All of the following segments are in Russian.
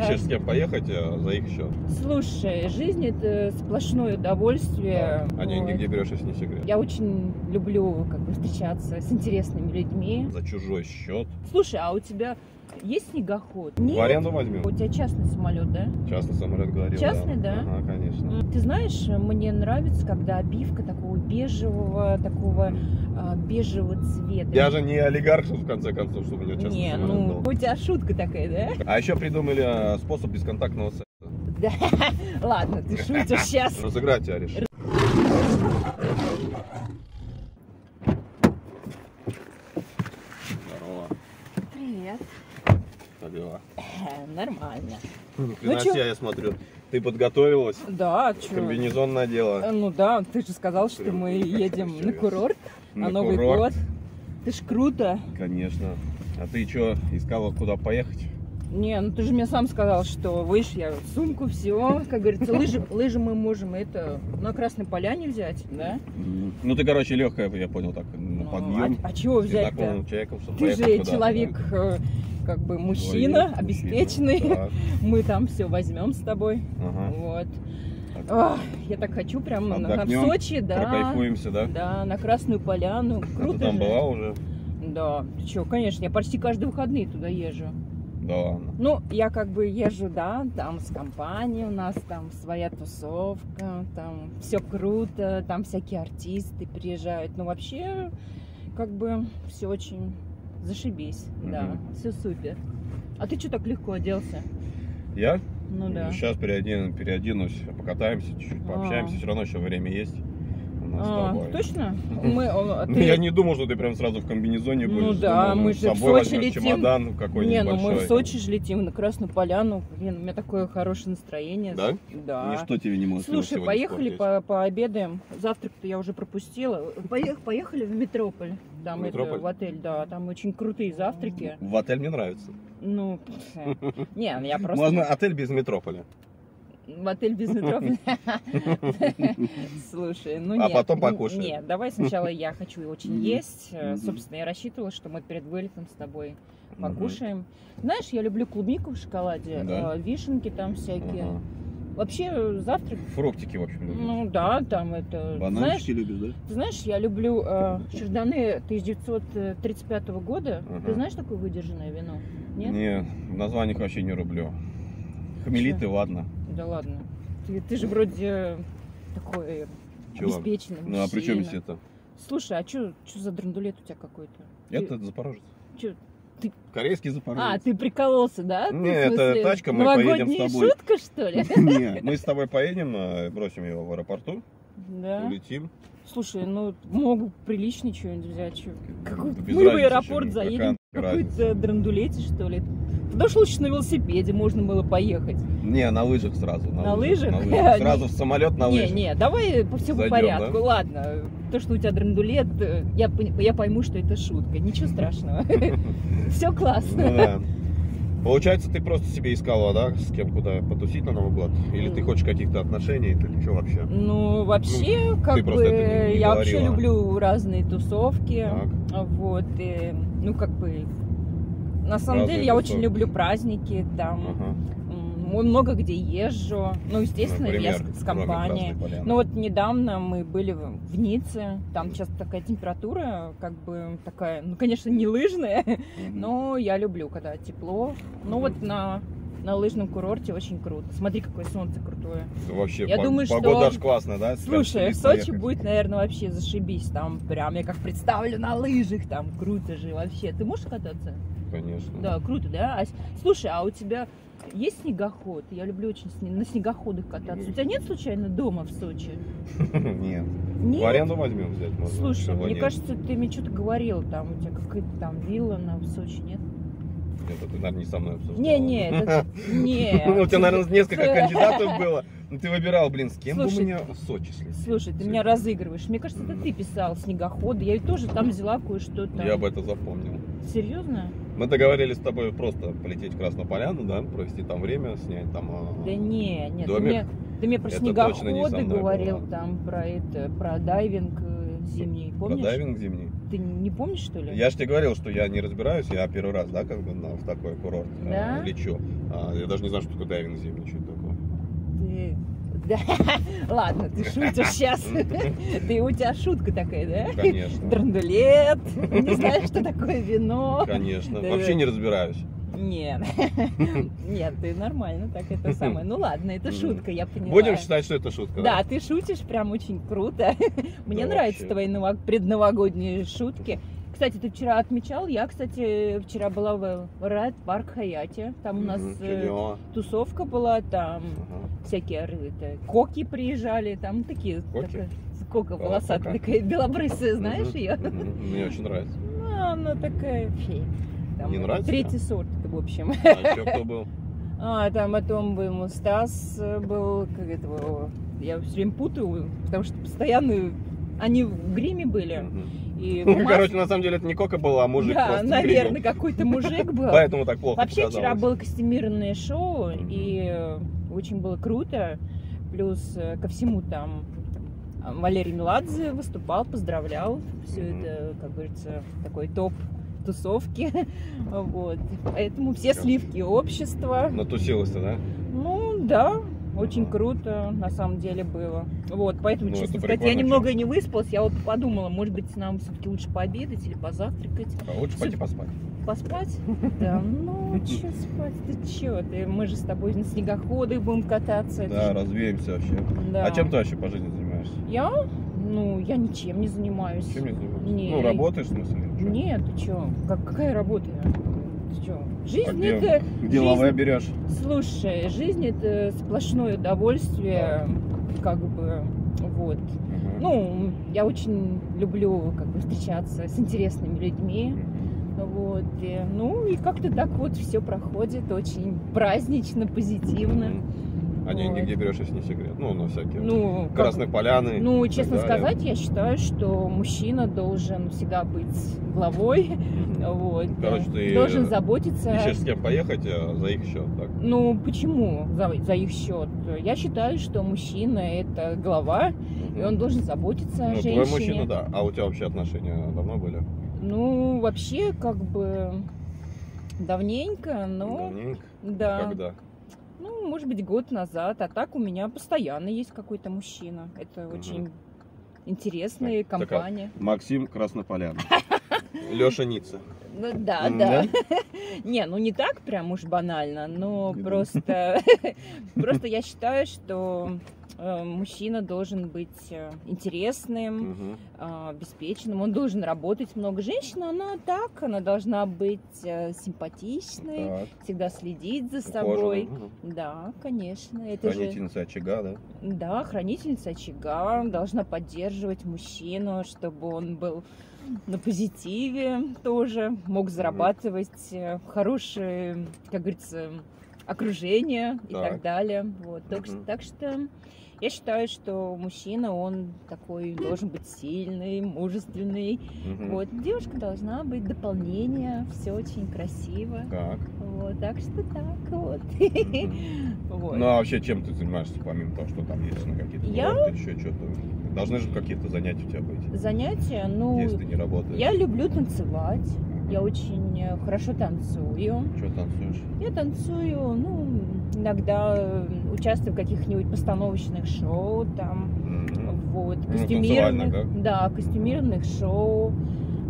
Ищешь с кем поехать э, за их счет. Слушай, жизнь это сплошное удовольствие. А деньги Вот. где берешь, если не секрет? Я очень люблю как бы встречаться с интересными людьми. За чужой счет. Слушай, а у тебя есть снегоход? В аренду возьмем. У тебя частный самолет, да? Частный самолет говорил. Частный, да? Ага, конечно. Ты знаешь, мне нравится, когда обивка такого бежевого, такого а, бежевого цвета. Я же не олигарх, в конце концов, чтобы у меня частный Не, самолет ну, был. у тебя шутка такая, да? А еще придумали э, способ бесконтактного секса. Да. Ладно, ты шутишь сейчас. Разыграть тебя решил. Здорово. Привет. Как дела? Нормально. Хрена чё? себе, я смотрю. Ты подготовилась? Да, что? Комбинезон надела. Ну да, ты же сказал, что Прям мы едем на курорт, На а Новый курорт. год. Ты ж круто. Конечно. А ты что, искала, куда поехать? Не, ну ты же мне сам сказал, что выше я сумку, все, как говорится, лыжи, лыжи мы можем это на Красной Поляне взять, да? Ну ты, короче, легкая, я понял, так, на Ну, подъем. а, а чего взять-то? Ты же человек, э, как бы мужчина, Твои обеспеченный. мужчины, так, Мы там все возьмем с тобой. ага. Вот. Ах, я так хочу прям на, в Сочи, да. Прокайфуемся, да? Да, на Красную Поляну. А Круто ты там же. была уже? Да, что, конечно, я почти каждые выходные туда езжу. Да ладно. Ну, я как бы езжу, да, там с компанией у нас, там своя тусовка, там все круто, там всякие артисты приезжают. Ну, вообще, как бы все очень зашибись, да, Мгм. все супер. А ты что так легко оделся? Я? Ну да. Сейчас переодену, переоденусь, покатаемся, чуть-чуть пообщаемся. А. Все равно еще время есть у нас с А, точно? Мы, а Ну, ты- я не думал, что ты прям сразу в комбинезоне Ну будешь. да, Думал, мы же в Сочи летим. чемодан какой-нибудь Не, ну мы большой. в Сочи же летим на Красную Поляну. Блин, у меня такое хорошее настроение. Да? Да. Ничто тебе не может Слушай, поехали по пообедаем. Завтрак-то я уже пропустила. Поех- поехали в Метрополь. Там В это, в отель, да. Там очень крутые завтраки. В отель мне нравится. Ну, не, ну я просто... Можно отель без метрополя. В отель без Метрополя. Слушай, ну А нет. потом н- покушаем. Нет, давай сначала я хочу очень есть. Э. Собственно, я рассчитывала, что мы перед вылетом с тобой покушаем. Знаешь, я люблю клубнику в шоколаде, Да? э, вишенки там всякие. Вообще э, завтрак, Фруктики, в общем, любишь. ну да, там это... Знаешь, Бананчики любишь, да? ты знаешь, я люблю э, Шардоне 1935 года. Ага. Ты знаешь такое выдержанное вино? Нет? Не, в названиях вообще не рублю. Хмелиты, ладно. Да ладно. Ты, ты же вроде такой Чего? обеспеченный Ну а при чем мужчина. здесь это? Слушай, а что за драндулет у тебя какой-то? Ты- Это Запорожец. чё- Корейский Запорожец. А, ты прикололся, да? Ты, Не, это тачка, мы поедем с тобой. шутка, что ли? Не, мы с тобой поедем, э, бросим его в аэропорту, Да. улетим. Слушай, ну могу приличный что-нибудь взять. Без Мы в аэропорт заедем, какой-то драндулете, что ли. Туда ж лучше на велосипеде можно было поехать. Не, на лыжах сразу. На лыжах? на лыжах. Сразу в самолет на не, лыжах. не, давай по всему Зайдем, порядку. да? Ладно, то, что у тебя драндулет, э, я, я пойму, что это шутка. Ничего страшного. Все Ну классно. Получается, ты просто себе искала, да, с кем куда потусить на Новый год? Или ты хочешь каких-то отношений, или что вообще? Ну, вообще, как ты бы, не- не я вообще говорила. люблю разные тусовки. Так. Вот, и, ну, как бы, на самом Разные деле, я очень люблю праздники, там, Ага. Много где езжу. Ну, естественно, я Например, с, с компанией. Ну вот недавно мы были в Ницце, там сейчас такая температура, как бы такая, ну конечно не лыжная, Мгм. но я люблю, когда тепло. Ну Мгм. вот на, на лыжном курорте очень круто. Смотри, какое солнце крутое. Вообще, я по- думаю, что- погода аж классная, да? Слушай, в Сочи поехать. будет, наверное, вообще зашибись. Там прям я как представлю на лыжах, там круто же вообще. Ты можешь кататься? Конечно. Да, круто, да? А слушай, а у тебя есть снегоход? Я люблю очень сне- на снегоходах кататься. У тебя нет случайно дома в Сочи? Нет. Нет? В аренду возьмем взять можно. Слушай, мне нет. кажется, ты мне что-то говорил, там у тебя какая-то там вилла на в Сочи, нет? Это ты, наверное, не со мной обсуждал. Не, не, это не. Ну, у тебя, наверное, несколько кандидатов было. Ну, ты выбирал, блин, с кем бы Слушай, мне в Сочи слетать? Слушай, ты меня разыгрываешь. Мне кажется, это ты писал снегоходы. Я ведь тоже там взяла кое-что там. Я бы это запомнил. Серьезно? Мы договорились с тобой просто полететь в Красную Поляну, да, провести там время, снять там... а, Да не, нет. Ты Домик? мне, ты мне про Это снегоходы говорил, было. там про это, про дайвинг. э, зимний, Про помнишь? дайвинг зимний. Ты не помнишь, что ли? Я же тебе говорил, что я не разбираюсь, я первый раз, да, как бы на, в такой курорт э, Да? лечу. А, я даже не знаю, что такое дайвинг зимний, что это такое. Ты... Да. Ладно, ты шутишь сейчас. Ты, у тебя шутка такая, да? Конечно. Драндулет, не знаешь, что такое вино. Конечно. Да. Вообще не разбираюсь. Нет, нет, ты нормально так это самое. Ну ладно, это шутка, я поняла. Будем считать, что это шутка. Да, ты шутишь прям очень круто. Мне Да, нравятся вообще. твои ново- предновогодние шутки. Кстати, ты вчера отмечал, я, кстати, вчера была в Райт Парк Хаяте. Там у нас э, тусовка была, там Ага. всякие это, коки приезжали, там такие, Коки? такая, кока волосатая, такая белобрысая, знаешь Мгм, ее? Мне очень нравится. Ну, она такая, фей. Там Не нравится? Третий сорт, в общем. А еще кто был? А, там потом был Стас, э, был, как этого, я все время путаю, потому что постоянно они в гриме были. Мгм. И Ну, в короче, на самом деле это не Кока был, а мужик да, просто наверное, какой-то мужик был. Поэтому так плохо Вообще вчера было костюмированное шоу, и очень было круто. Плюс э, ко всему там э, Валерий Меладзе выступал, поздравлял. Все это, как говорится, такой топ тусовки. Вот. Поэтому все сливки общества. Натусилась-то, да? Ну да, очень круто на самом деле было. Вот, поэтому, Ну, честно сказать, я немного не выспалась. Я вот подумала, может быть, нам все-таки лучше пообедать или позавтракать. А лучше пойти поспать. Поспать? Да, ну, че спать? Ты че? Ты, мы же с тобой на снегоходы будем кататься. Да, развеемся вообще. да. А чем ты вообще по жизни занимаешься? Я? Ну, я ничем не занимаюсь. Чем не занимаешься? Не. Ну, работаешь, в смысле? Нет, ты че? Как, какая работа? Ты че? А Жизнь где, это... где жизнь- берешь? Слушай, жизнь это сплошное удовольствие, как бы, вот. Мгм. Ну, я очень люблю как бы встречаться с интересными людьми, вот. и, ну и как-то так вот все проходит очень празднично, позитивно. Мгм. А деньги где берешь, если не секрет? Ну, на всякие. Ну, как- Красные поляны. ну, честно сказать, я считаю, что мужчина должен всегда быть главой, вот. Короче, ты должен заботиться. Ищешь с кем поехать а, за их счет, так? Ну, почему за, за их счет? Я считаю, что мужчина это глава, и он должен заботиться о Ну, женщине. твой мужчина, да. А у тебя вообще отношения давно были? Ну, вообще, как бы давненько, но Давненько? да. Когда? Ну, может быть, год назад. А так у меня постоянно есть какой-то мужчина. Это Мгм. очень интересная Так, компания. Максим Краснополян. Леша Ницца. Ну да, да. Не, ну не так прям уж банально, но просто, просто я считаю, что э, мужчина должен быть э, интересным, э, обеспеченным, он должен работать много. Женщина, она так, она должна быть э, симпатичной, Так. всегда следить за собой. Мгм. Да, конечно, это же, Хранительница очага, да? да, хранительница очага должна поддерживать мужчину, чтобы он был на позитиве тоже, мог зарабатывать э, хорошее, как говорится, окружение и Так. так далее. Вот. Так, Мгм. так что я считаю, что мужчина, он такой должен быть сильный, мужественный. Мгм. Вот. Девушка должна быть дополнение, все очень красиво. Так. Вот. Так что так вот. Мгм. Вот. Ну а вообще чем ты занимаешься, помимо того, что там есть на какие-то Я? еще что-то? Должны же какие-то занятия у тебя быть, Занятия, ну, если ты не работаешь. я люблю танцевать. Я очень э, хорошо танцую. Что танцуешь? Я танцую, ну, иногда э, участвую в каких-нибудь постановочных шоу, там, вот, Ну, костюмированных, танцевальных, да, костюмированных шоу,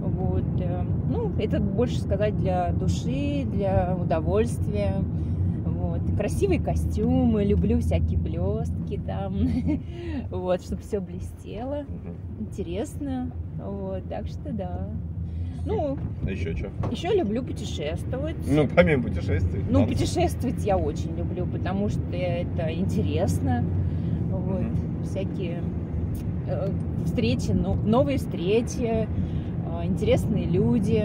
вот, э, ну, это больше сказать для души, для удовольствия, красивые костюмы, люблю всякие блестки там, вот, чтобы все блестело, интересно, вот, так что да. Ну, А еще что? еще люблю путешествовать. Ну, помимо путешествий. Ну, танцев. путешествовать я очень люблю, потому что это интересно. Вот, Мгм. всякие э, встречи, ну, новые встречи, э, интересные люди,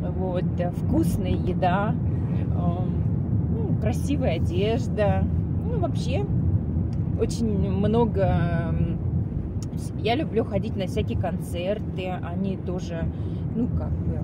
вот, э, вкусная еда, э, красивая одежда. Ну, вообще, очень много... Я люблю ходить на всякие концерты, они тоже, ну, как бы,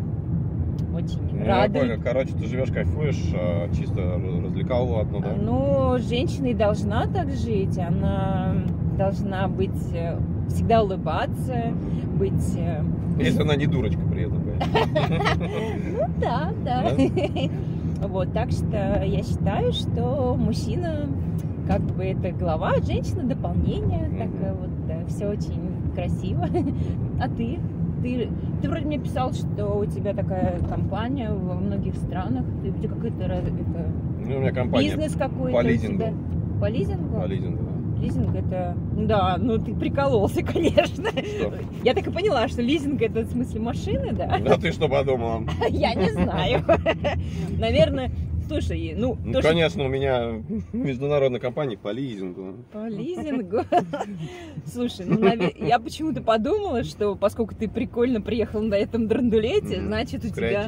очень Ну, я радуют. понял. Короче, ты живешь, кайфуешь, а, чисто р- развлекалово одно, да? Ну, женщина и должна так жить. Она должна быть э, всегда улыбаться, быть... э, Если она не дурочка при этом. Ну да, да. Вот, так что я считаю, что мужчина как бы это глава, а женщина дополнение. Мгм. Так вот, все очень красиво. А ты? Ты, ты вроде мне писал, что у тебя такая компания во многих странах. Ты где какой-то ра- это, Ну, у меня компания бизнес какой-то по у лизингу. тебя? По лизингу? по лизингу, да. Лизинг это... Да, ну ты прикололся, конечно. Что? Я так и поняла, что лизинг это в смысле машины, да? А ты что подумала? Я не знаю. Наверное, слушай, ну, Ну, то, что конечно, у меня международная компания по лизингу. по лизингу. Слушай, ну, я почему-то подумала, что поскольку ты прикольно приехал на этом драндулете, значит, у тебя...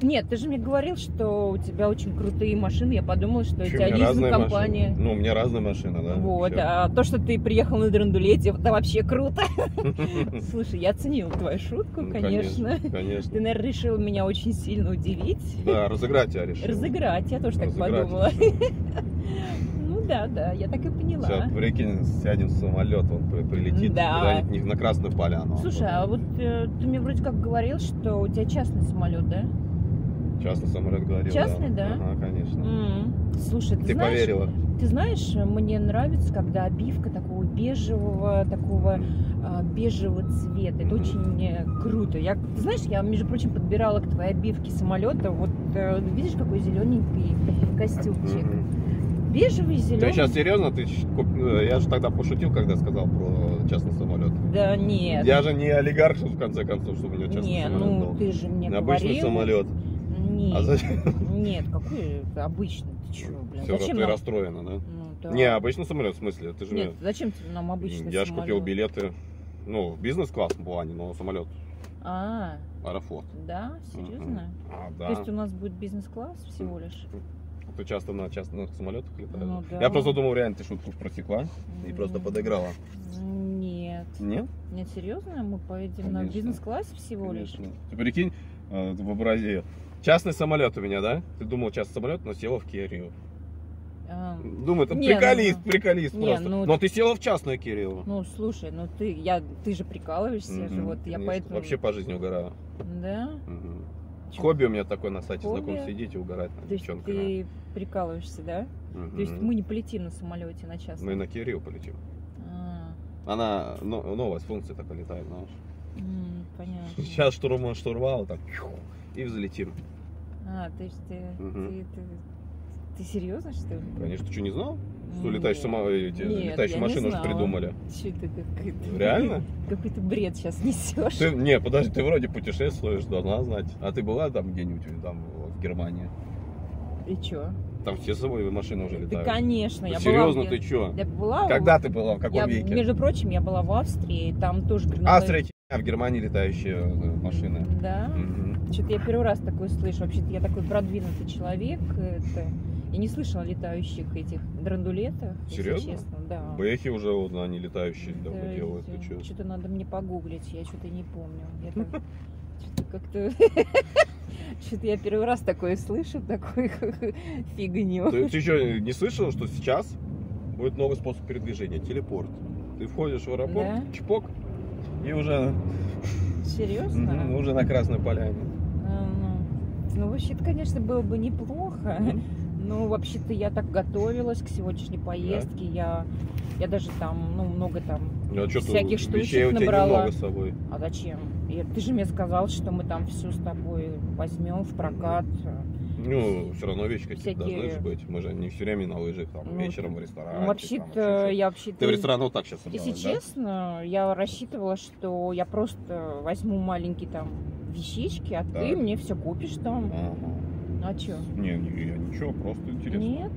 Нет, ты же мне говорил, что у тебя очень крутые машины. Я подумала, что у тебя у разные лизинг-компания. Ну, у меня разная машина, да. Вот, всё. а то, что ты приехал на драндулете, это вообще круто. Слушай, я оценила твою шутку, Ну, конечно. Конечно. Ты, наверное, решил меня очень сильно удивить. Да, разыграть тебя решил. Разыграть, я тоже так подумала. Ну да, да, я так и поняла. Сейчас, прикинь, сядем в самолет, он при- прилетит Да. куда-нибудь на Красную Поляну. Слушай, а вот э, ты мне вроде как говорил, что у тебя частный самолет, да? Частный самолет говорил. Частный, да? Ага, конечно. М. Слушай, ты, Ты знаешь, поверила? ты знаешь, мне нравится, когда обивка такого бежевого, такого а, бежевого цвета. Это Мгм. очень э, круто. Я, ты знаешь, я, между прочим, подбирала к твоей обивке самолета. Вот э, видишь, какой зелененький костюмчик. Мгм. Бежевый, Ты зеленый. сейчас серьезно? Ты э, Я же тогда пошутил, когда сказал про частный самолет. Да нет. Я же не олигарх, в конце концов, чтобы у меня частный не, самолет ну был. ты же мне Обычный говорил. самолет. Нет, А зачем? нет, какой обычный? Ты чё, блин? Все, зачем ты нам? расстроена, да? Ну, да. Не, обычный самолет, в смысле? Ты же Нет, мне- зачем нам обычный Я же самолет? купил билеты. Ну, в бизнес-класс плане, но самолет. А, Аэрофлот. да, серьезно? А, То да. есть у нас будет бизнес-класс всего лишь? Ты часто на частных самолетах летаешь? Ну да. Я просто думал, реально ты шутку просекла и просто подыграла. Нет. Нет? Нет, серьезно? Мы поедем на Конечно. бизнес-классе всего лишь? Конечно. Ты прикинь, э, вообрази. Частный самолет у меня, да? Ты думал частный самолет, но села в Кирию. А, Думаю, это Не, приколист, ну, приколист не, просто. ну- Но ты села в частную Кириллу. ну, слушай, ну ты, я, ты же прикалываешься же, Мгм, вот я поэтому... Вообще по жизни угораю. Да? Чё? Хобби у меня такое на сайте Хобби? знаком сидеть и угорать над То девчонками. ты прикалываешься, да? Мгм. То есть мы не полетим на самолете на частном? Мы на Кирилл полетим. А, Она но- новая с функцией такая летает, знаешь. м, понятно. Сейчас штурм, штурвал так и взлетим. А, то есть ты, Мгм. ты, ты, ты серьезно, что ли? Конечно, ты что, не знал? Что летающие, само... эти Нет, летающие машины уже придумали. Что ты какой-то... Реально? Какой-то бред сейчас несешь. Ты, не, подожди, ты вроде путешествуешь, должна знать. А ты была там где-нибудь там в Германии? И чё? Там все с собой машины уже Да, летают. конечно, Ну, я серьезно, была... в ты чё? Я была... Когда ты была? В каком я, веке? Между прочим, я была в Австрии, там тоже гранатовые- Австрия, а в Германии летающие э, машины. Да? Мгм. Что-то я первый раз такое слышу. Вообще-то я такой продвинутый человек. Это... Я не слышала летающих этих драндулетах. если Серьезно? честно, да. Бэхи уже вот они летающие давно Да, делают. Я- чё? Что-то надо мне погуглить, я что-то не помню. Я так- Что-то как-то... Что-то я первый раз такое слышу, такую фигню. Ты, ты что, не слышал, что сейчас будет новый способ передвижения? Телепорт. Ты входишь в аэропорт, Да? чпок, и уже, Серьезно? уже на Красной Поляне. А, Ну, ну, вообще-то, конечно, было бы неплохо. Ну, вообще-то я так готовилась к сегодняшней поездке. Я, я даже там, ну, много там. Ну, а Всяких штучек набрала. с собой. А зачем? И ты же мне сказал, что мы там все с тобой возьмем в прокат. Ну, все равно вещи какие-то Всякие- должны же быть. Мы же не все время на лыжах, там, Ну, вечером в ресторане. Ну, вообще-то, я вообще-то... Ты в ресторан вот так сейчас Если собралась, да? честно, я рассчитывала, что я просто возьму маленькие там вещички, а ты мне все купишь там. Ага. А что? Не, не, я ничего, просто интересно. Нет?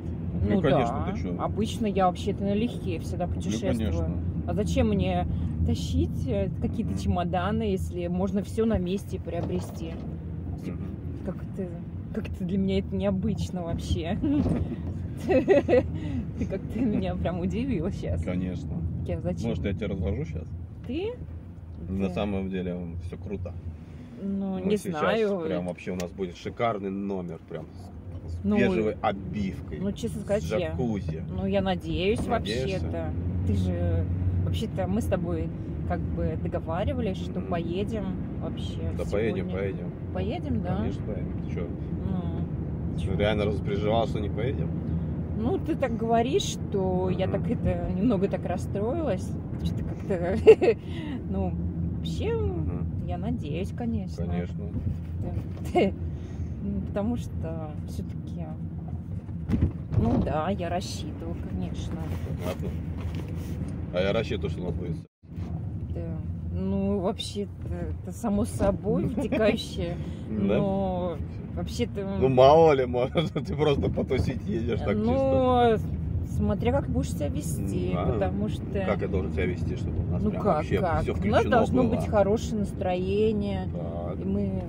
Ну, конечно, да. ты чё? Обычно я вообще-то налегке всегда Ну, путешествую. конечно. А зачем мне тащить э, какие-то чемоданы, если можно все на месте приобрести? Как это, как это для меня это необычно вообще. Ты как-то меня прям удивила сейчас. Конечно. Я зачем? Может, я тебя разложу сейчас? Ты? На самом деле все круто. Ну, Мы не сейчас знаю. Прям вообще у нас будет шикарный номер, прям с, с Ну, бежевой обивкой. Ну, честно с сказать, я. джакузи. Ну, я надеюсь вообще-то. Ты же Вообще-то мы с тобой как бы договаривались, что поедем вообще. Да сегодня. поедем, поедем. Поедем, да? Конечно, поедем. Ты что, Ну, чё? реально распереживал, что не поедем? Ну, ты так говоришь, что я Мгм. так это немного так расстроилась. Что-то как-то, ну, вообще. Я надеюсь, конечно. Конечно. Ну, Потому что все-таки, ну да, я рассчитывала, конечно. Ладно. А я рассчитываю, что у нас будет. Да. Ну, вообще-то, это само собой вытекающее, но вообще-то... Ну мало ли, может, ты просто потусить едешь так чисто. Смотря как будешь себя вести, Да. потому что... Как я должен себя вести, чтобы у нас Ну прям как, вообще как? все У нас включено должно было? быть хорошее настроение, Так. и мы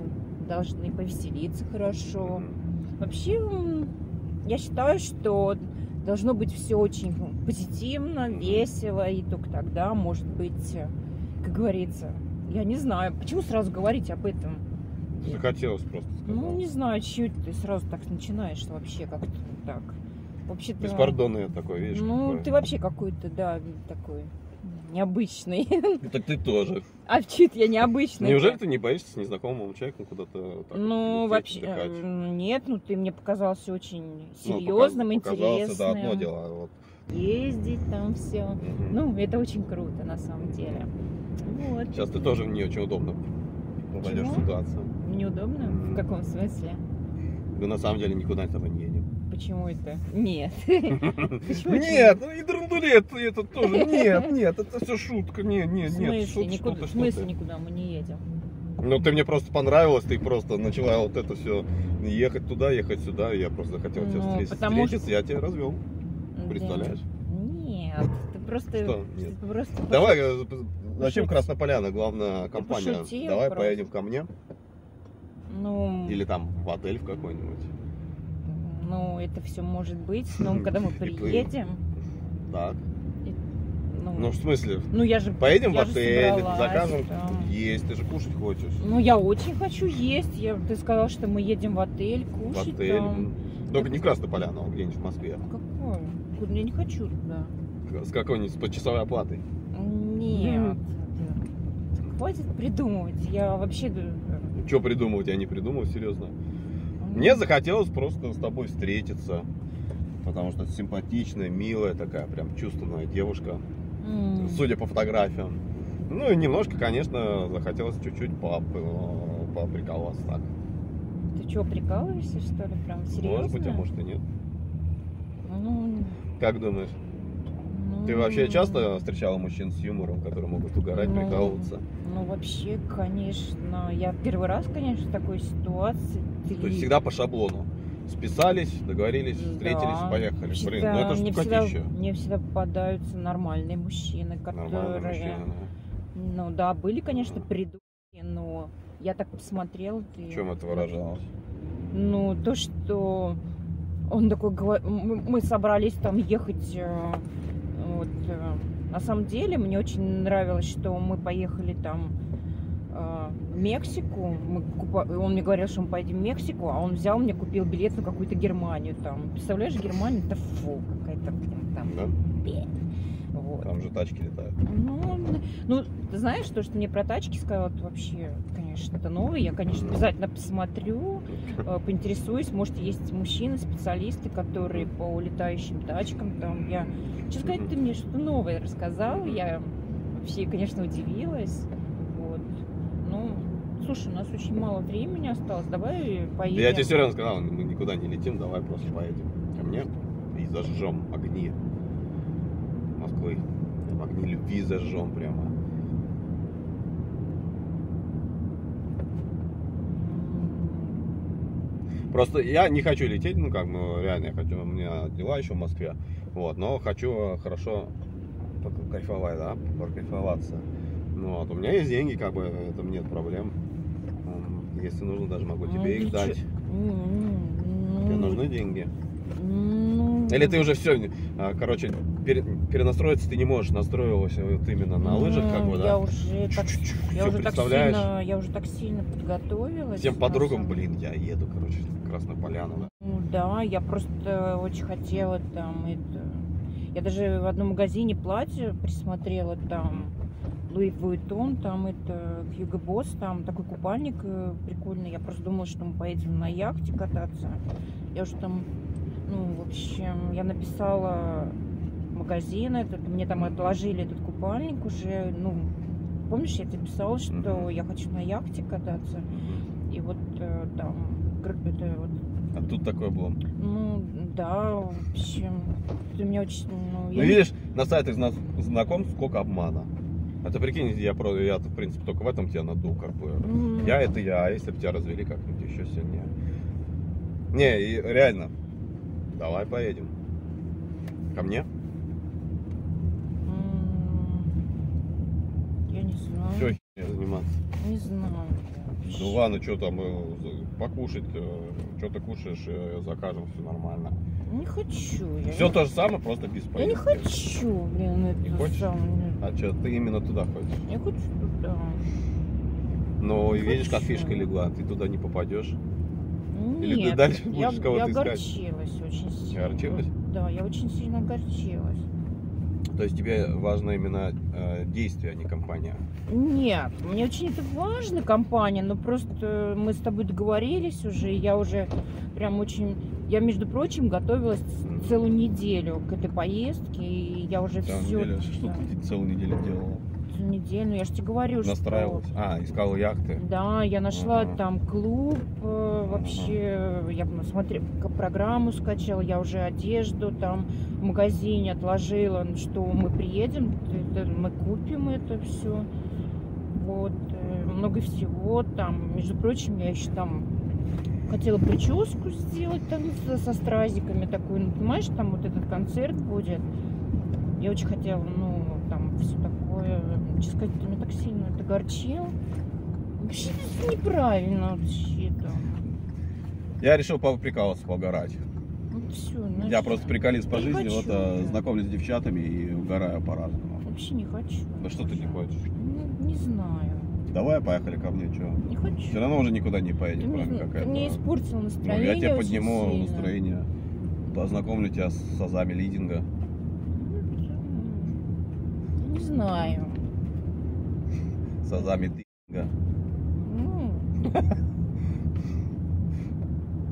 должны повеселиться хорошо. Мгм. Вообще, я считаю, что должно быть все очень позитивно, Мгм. весело, и только тогда, может быть, как говорится, я не знаю, почему сразу говорить об этом? Захотелось просто сказать. Ну, не знаю, чего ты сразу так начинаешь вообще как-то так. Вообще-то... Беспардонный такой, видишь? Ну, какой. ты вообще какой-то, да, такой необычный. Ну, Так ты тоже. А чит я необычный. Неужели ты не боишься с незнакомым человеком куда-то так Ну, вообще, отдыхать? э, нет, ну ты мне показался очень Ну, серьезным, показ- интересным. да, одно дело. а Вот. Ездить там все. Ну, это очень круто на самом деле. Вот. Сейчас ты тоже не очень удобно попадешь в ситуацию. Неудобно? В Мгм. каком смысле? Да на самом деле никуда с тобой не едем. Почему это? Нет. Нет, ну и драндулет это тоже. Нет, нет, это все шутка. Нет. что что никуда, ты, в что смысле никуда мы не едем? Ну ты мне просто понравилась, ты просто начала вот это все ехать туда, ехать сюда, и я просто хотел тебя Ну, встретить, потому встретиться, я тебя развел. Представляешь? Нет, ты просто... Что? Нет. просто Давай, э, зачем пошути. Краснополяна, главная компания? Давай поедем ко мне Ну, или там в отель в какой-нибудь. Ну, это все может быть, но когда мы приедем, Так. ну, Ну в смысле, ну я же поедем в я отель, собралась закажем есть, ты же кушать хочешь. Ну, я очень хочу есть. Я, ты сказал, что мы едем в отель В кушать отель. там. Только не Краснополяна, а где-нибудь в Москве. Какой? Куда я не хочу туда. С какой-нибудь с почасовой оплатой. Нет. Хватит придумывать. Я вообще... Что придумывать, я не придумал, серьезно. Мне захотелось просто с тобой встретиться. Потому что симпатичная, милая такая, прям чувственная девушка. М. Судя по фотографиям. Ну и немножко, конечно, захотелось чуть-чуть поп- э, поприкалываться так. Ты что, прикалываешься, что ли? Прям серьезно? Может быть, а может и нет. Ну, Как думаешь? Ты вообще часто встречала мужчин с юмором, которые могут угорать, Ну, прикалываться? Ну, вообще, конечно. Я первый раз, конечно, в такой ситуации. Ты... То есть всегда по шаблону. Списались, договорились, встретились, Да. поехали. Блин, Всегда- ну это мне же всегда, скукотища. мне всегда попадаются нормальные мужчины, которые... мужчина, да. Ну да, были, конечно, придурки, но я так посмотрела. Ты... В чем это выражалось? Ну, то, что он такой говорит, мы собрались там ехать. Вот, э, на самом деле, мне очень нравилось, что мы поехали там э, в Мексику. Мы купа- Он мне говорил, что мы поедем в Мексику, а он взял мне, купил билет на какую-то Германию там. Представляешь, Германия, это фу, какая-то там. Да? Вот. Там же тачки летают. Ну, ну, ты знаешь, то, что мне про тачки сказала, это вообще, это новое. Я, конечно, обязательно посмотрю, э, поинтересуюсь. Может, есть мужчины, специалисты, которые по летающим тачкам там. Я, честно сказать, ты мне что-то новое рассказал. Я вообще, конечно, удивилась. Вот. Ну, слушай, у нас очень мало времени осталось. Давай поедем. Я тебе все равно сказал, мы никуда не летим, давай просто поедем ко мне и зажжем огни Москвы. Огни любви зажжем прямо. Просто я не хочу лететь, ну как, ну реально я хочу, у меня дела еще в Москве, вот, но хочу хорошо покайфовать, да, покайфоваться. Ну вот, у меня есть деньги, как бы, это нет проблем. Если нужно, даже могу Ну, тебе их ты чё? дать. М, Тебе ну, нужны деньги? Ну, Или ты уже все, короче, пере- перенастроиться ты не можешь, настроилась вот именно на лыжах, как бы, Ну, Я да? уже так, я уже так сильно, я уже так сильно подготовилась. Всем подругам, блин, я еду, короче, в Краснополяну, да. Ну да, я просто очень хотела там это. Я даже в одном магазине платье присмотрела, там Луи Вуитон, там это Хьюго Босс, там такой купальник э, прикольный. Я просто думала, что мы поедем на яхте кататься. Я уже там, ну, в общем, я написала магазин этот, мне там отложили этот купальник уже, ну, помнишь, я тебе писала, что Мгм. я хочу на яхте кататься, и вот э, там, это вот, А тут такой облом. ну, да, в общем, ты меня очень, ну, Ну, я не- видишь, на сайтах зна- знакомств сколько обмана. Это прикинь, я, про- я в принципе, только в этом тебя надул, как бы. М, Я это я, а если бы тебя развели как-нибудь еще сильнее? Не, и реально. Давай поедем. Ко мне? Я не знаю. Все, заниматься. Не знаю. Ну ладно, что там, э, покушать, что ты кушаешь, э, закажем, все нормально. Не хочу. Я Все не... то же самое, просто без Я не поездки. хочу, блин, это Не хочешь? самое. А что, ты именно туда хочешь? Я хочу туда. Ну, и видишь, как фишка легла, ты туда не попадешь. Или ты Нет, дальше я, будешь кого-то я искать? огорчилась очень сильно. Огорчилась? Да, я очень сильно огорчилась. То есть тебе важно именно э, действие, а не компания. Нет, мне очень это важно, компания, но просто мы с тобой договорились уже, и я уже прям очень... Я, между прочим, готовилась целую неделю к этой поездке, и я уже все... деле, что ты целую неделю делала? Целую неделю, ну я же тебе говорю, Настраивалась? А, искала яхты. что... Да, я нашла Ага. там клуб, э, вообще, я смотрела, программу скачала, я уже одежду там в магазине отложила, ну, что мы приедем, мы купим это все. Вот, э, много всего там. Между прочим, я еще там хотела прическу сделать там со, со стразиками такую. Ну, понимаешь, там вот этот концерт будет. Я очень хотела, ну, там все такое. Честно сказать, ты меня так сильно это огорчил. Вообще это неправильно вообще там. Я решил поприкалываться, поугарать. Ну все, Я просто приколист по жизни, вот хочу э, знакомлюсь с девчатами и угораю по-разному. Вообще не хочу. Да что ты не хочешь? Не, не знаю. Давай, поехали ко мне, что? Не хочу. Все равно уже никуда не Ты, поедем, мне, кроме как ты мне испортил Ну, настроение. я тебе подниму сильно. настроение. Познакомлю тебя с азами лидинга. Не знаю. С азами динга. Ну,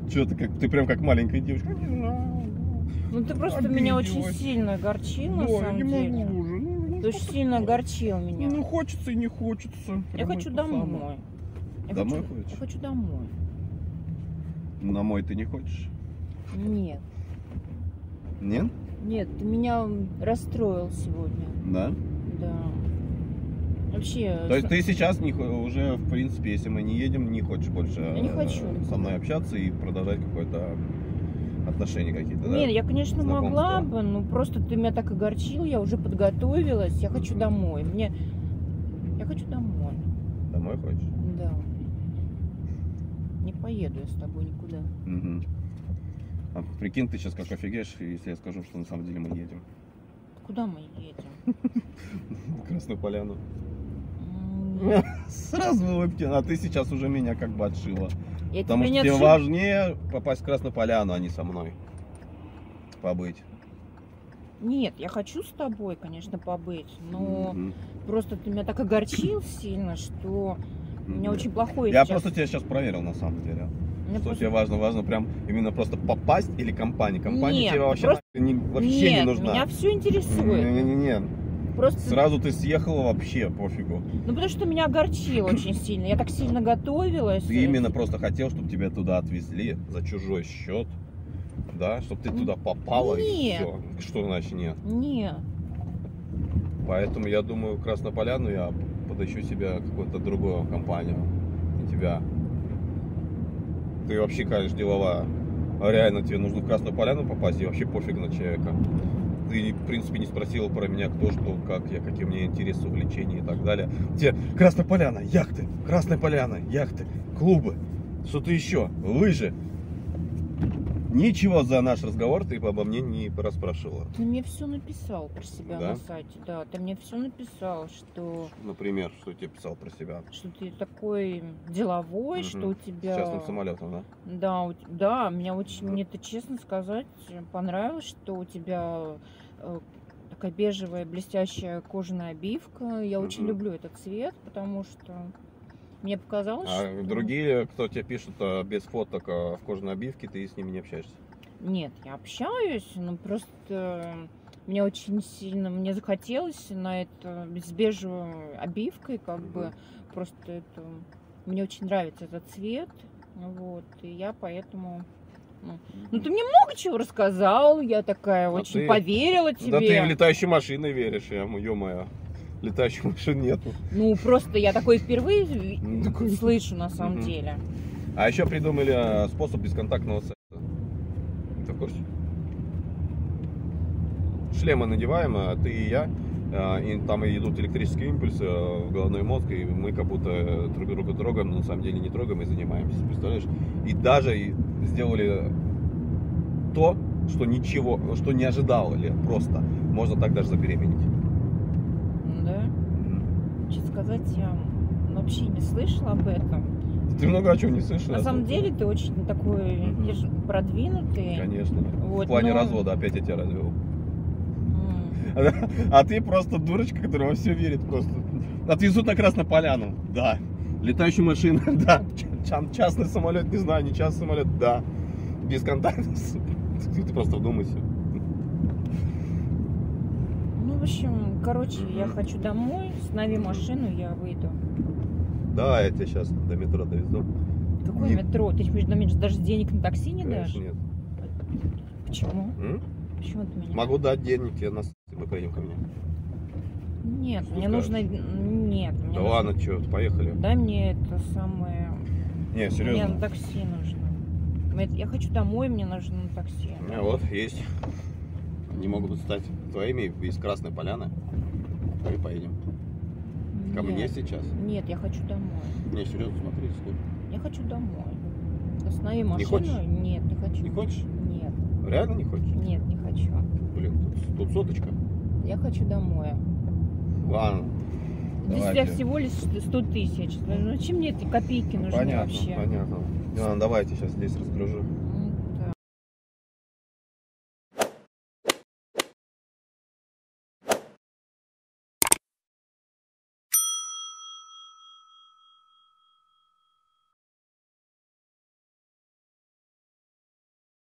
Че ты как ты прям как маленькая девочка? Не знаю. ну ты просто меня очень Обиделась. сильно огорчил, на Да, самом не деле. могу уже. Ну, ну, Ты очень сильно огорчил меня. Ну хочется и не хочется. я хочу домой. Я Домой хочу, хочешь? Я хочу домой. На мой ты не хочешь? Нет. Нет? Нет, ты меня расстроил сегодня. Да? Да. Вообще. То есть ты сейчас не, уже, в принципе, если мы не едем, не хочешь больше Я не э, хочу. со мной общаться и продолжать какое-то отношения какие-то, да? Нет, я, конечно, могла бы, но просто ты меня так огорчил, я уже подготовилась, я хочу домой. Мне. Я хочу домой. Домой хочешь? Да. Не поеду я с тобой никуда. Мгм. А прикинь, ты сейчас как офигеешь, если я скажу, что на самом деле мы едем. Куда мы едем? Красную Поляну. Сразу улыбки. А ты сейчас уже меня как бы отшила. Я Потому что тебе важнее попасть в Красную Поляну, а не со мной. Побыть. Нет, я хочу с тобой, конечно, побыть, но Мгм. просто ты меня так огорчил сильно, что у меня Мгм. очень плохое Я сейчас. просто тебя сейчас проверил на самом деле. Меня Что просто- тебе важно? Важно прям именно просто попасть или компания? Компания Нет, тебе вообще, просто- не, вообще Нет, не нужна. меня все интересует. Не-не-не. Просто, Сразу ты съехала вообще, пофигу. ну потому что меня огорчило очень сильно. Я так сильно готовилась. Ты именно просто хотел, чтобы тебя туда отвезли за чужой счет. Да, чтобы ты туда попала и Нет. все. Что значит нет? Нет. Поэтому я думаю, Краснополяну я подыщу себе какую-то другую компанию. Не тебя. Ты вообще, конечно, деловая. А реально тебе нужно в Красную Поляну попасть и вообще пофиг на человека. Ты, в принципе, не спросила про меня, кто, что, как я, какие у меня интересы, увлечения и так далее. Тебе Красная Поляна, яхты, Красная Поляна, яхты, клубы, что-то еще, лыжи. Ничего за наш разговор ты обо мне не расспрашивала. Ты мне все написал про себя Да? на сайте, да. Ты мне все написал, что, Например, что тебе писал про себя? что ты такой деловой, Мгм. что у С тебя... частным самолетом, да? Да, у да, меня очень, мне это честно сказать, понравилось, что у тебя такая бежевая блестящая кожаная обивка. Я очень Мгм. люблю этот цвет, потому что мне показалось, А что... другие, кто тебе пишет а, без фоток а, в кожаной обивке, ты с ними не общаешься? Нет, я общаюсь, но просто мне очень сильно, мне захотелось на это с бежевой обивкой, как бы, Мгм. просто это, мне очень нравится этот цвет, вот, и я поэтому... Ну, ты мне много чего рассказал, я такая А очень ты- поверила тебе. Да ты в летающие машины веришь, я, ё-моё. Летающих машин нету. Ну, просто я такое впервые такой- слышу на самом деле. А еще придумали а, способ бесконтактного секса. Ты в курсе? Шлемы надеваем, а ты и я, и там идут электрические импульсы а, в головной мозг, и мы как будто друг друга трогаем, но на самом деле не трогаем и занимаемся, представляешь? И даже сделали то, что ничего, что не ожидали просто. Можно так даже забеременеть. Да? Честно сказать, я вообще не слышала об этом. Ты много о чем не слышал? На самом деле ты очень такой видишь, продвинутый. Конечно. Вот, в плане но- развода опять я тебя развел. А ты просто дурочка, которая во все верит просто. Отвезут на Красную Поляну. Да. Летающая машина. Да. Ча- Частный самолет, не знаю, не частный самолет. Да. Без контакта. Ты просто вдумайся. Ну, в общем, короче, я хочу домой, останови машину, я выйду. Да, я тебя сейчас до метро довезу. Какое метро? Ты же даже денег на такси не дашь? Нет. Почему? М? Почему ты меня? Могу дать денег тебе на с- мы поедем ко мне. Нет, Что мне скажешь? нужно... Нет, мне Да нужно- ладно, что, поехали. Дай мне это самое... Не, Мне на серьезно. такси нужно. Я хочу домой, мне нужно на такси. А, вот, есть. Они могут стать твоими из Красной Поляны. И поедем. Ко мне Нет. сейчас. Нет, я хочу домой. Не, серьезно, смотри, сколько. Я хочу домой. Останови машину. хочешь? Нет, не хочу. Не хочешь? Реально не хочешь? нет, не хочу. Блин, тут, тут соточка. Я хочу домой. Ладно. Здесь у Давай, тебя Кир. всего лишь 100 тысяч. Ну, Зачем мне эти копейки нужны Понятно, вообще? понятно. Ладно, давайте сейчас здесь разгружу.